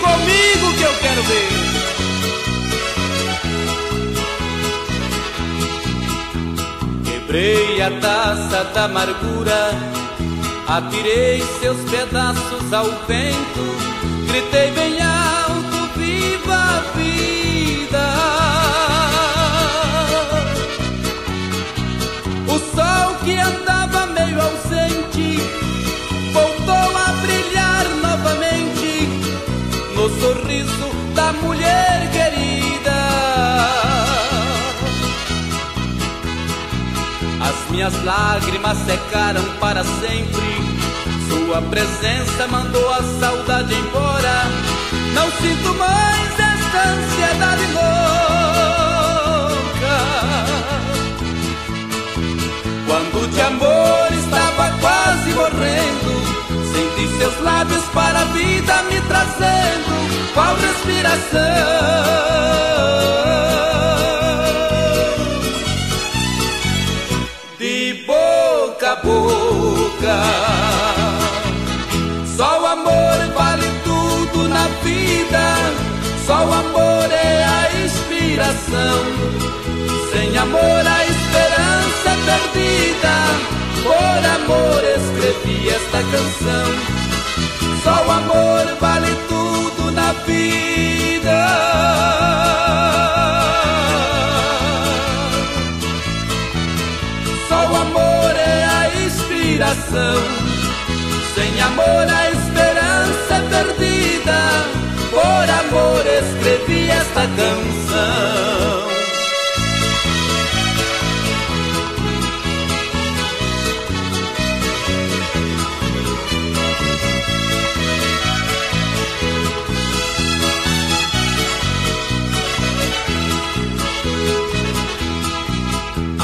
comigo que eu quero ver. Quebrei a taça da amargura, atirei seus pedaços ao vento, gritei bem alto: da mulher querida. As minhas lágrimas secaram para sempre. Sua presença mandou a saudade embora. Não sinto mais esta ansiedade louca. Quando de amor estava quase morrendo, senti seus lábios para a vida me trazendo, boca só o amor vale tudo na vida, só o amor é a inspiração. Sem amor a esperança é perdida. Por amor escrevi esta canção. Inspiração. Sem amor a esperança é perdida. Por amor escrevi esta canção.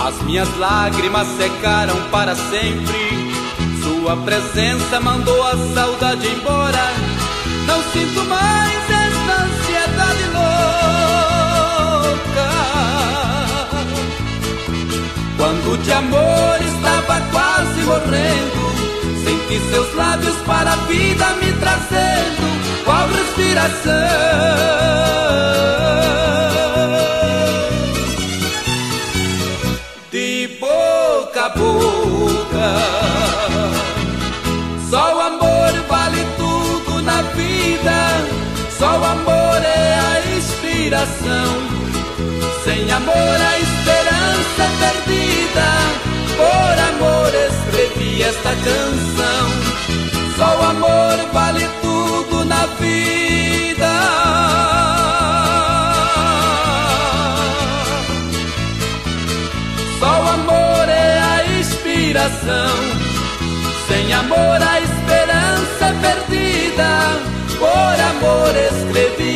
As minhas lágrimas secaram para sempre. Sua presença mandou a saudade embora. Não sinto mais esta ansiedade louca. Quando de amor estava quase morrendo, senti seus lábios para a vida me trazendo. Qual respiração? Sem amor, a esperança é perdida. Por amor, escrevi esta canção. Só o amor vale tudo na vida. Só o amor é a inspiração. Sem amor, a esperança é perdida. Por amor, escrevi